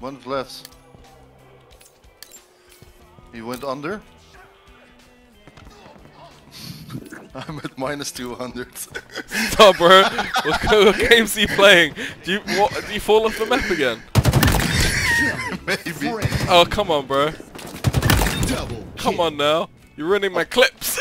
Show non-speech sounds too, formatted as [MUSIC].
One left. He went under. [LAUGHS] I'm at minus 200. [LAUGHS] Stop, bro. what, what games he playing? Do you what, do you fall off the map again? [LAUGHS] Maybe. Oh, come on, bro. Double Come on now. You're ruining my clips.